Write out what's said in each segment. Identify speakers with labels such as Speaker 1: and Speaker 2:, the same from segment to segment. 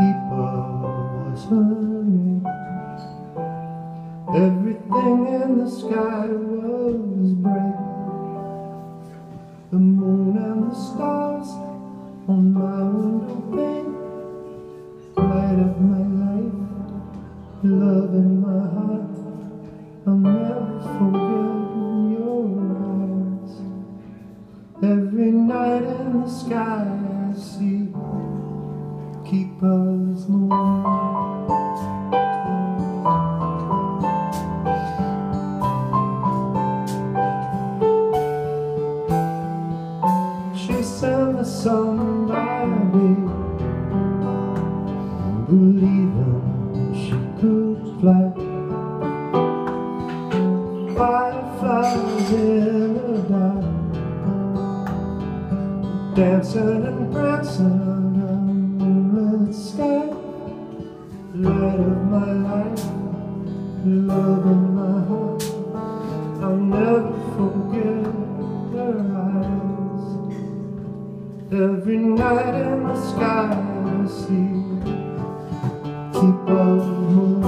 Speaker 1: keep on listening. Everything in the sky was bright. The moon and the stars on my window pane. Light of my life, love in my heart. I'll never forget your eyes. Every night in the sky I see keepers moon. She sent the sun by day Believing she could fly. Fireflies in the dark. Dancing and prancing love in my heart I'll never forget her eyes Every night in the sky I see Keep on moving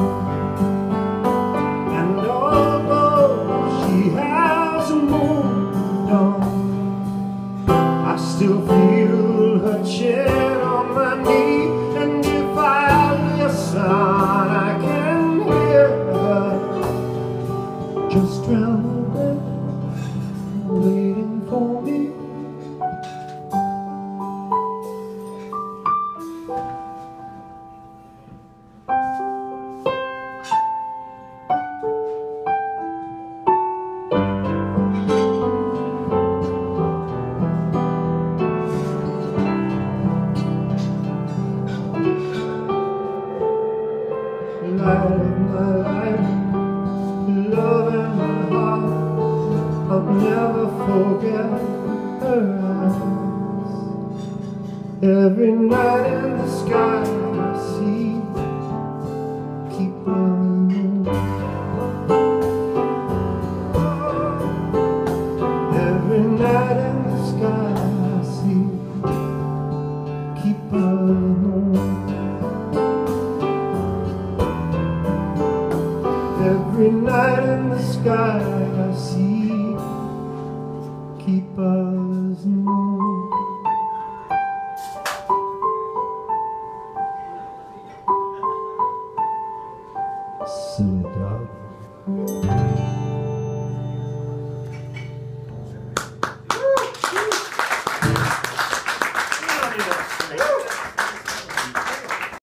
Speaker 1: And although she has moved on I still feel her Just round the bend Waiting for me light of my life, love in my heart. I'll never forget her eyes. Every night in the sky I see keep on Every night in the sky I see keep on Every night in the sky I see keepers moon. Silly dog.